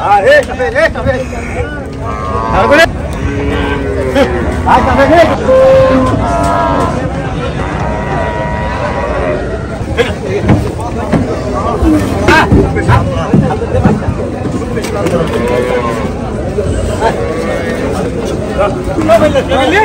Aê, tá vendo? Tá vendo? Tá vendo? Vai, tá vendo? Ah! يلا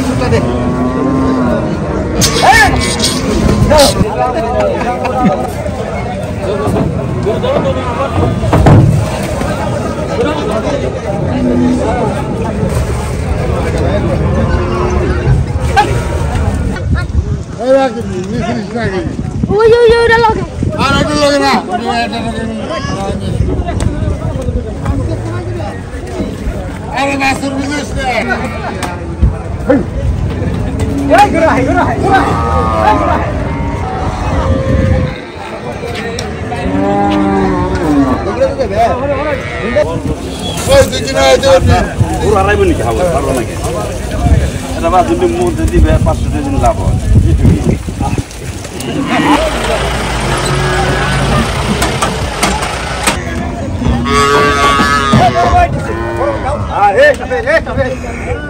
deh, suka deh. Eh! Oh, udah lagi. Ah, udah lagi nah. Ada. Ayo masuk dulu, Ustaz. Ah, deixa ver, deixa ver.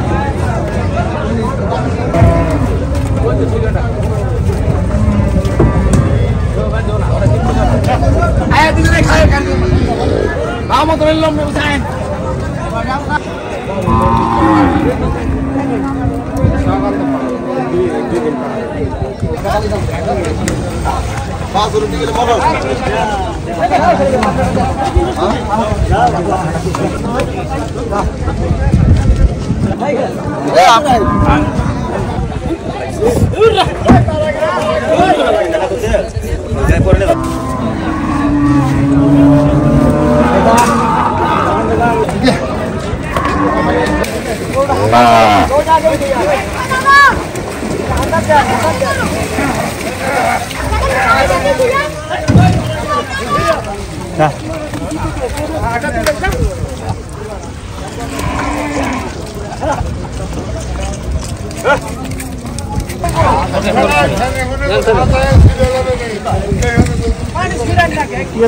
Ja, dat is het. Ja, dat is het. Ja, dat is ये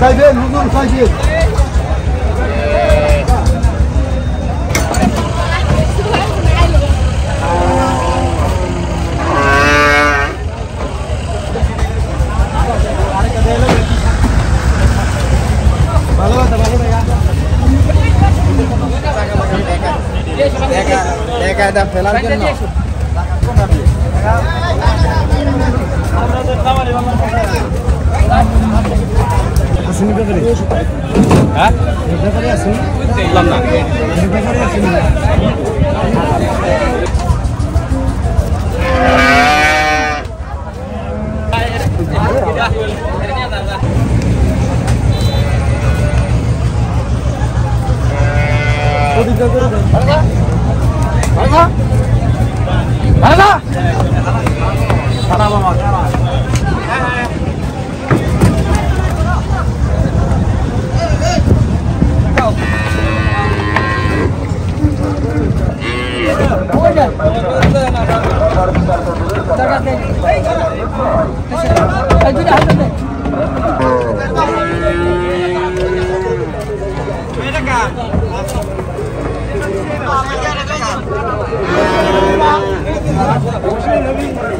Kaybel, huzur kaybel. देखा देखा फैलाल करना হ্যাঁ বুঝলাম না Hadi lan! Hadi lan! Hadi lan!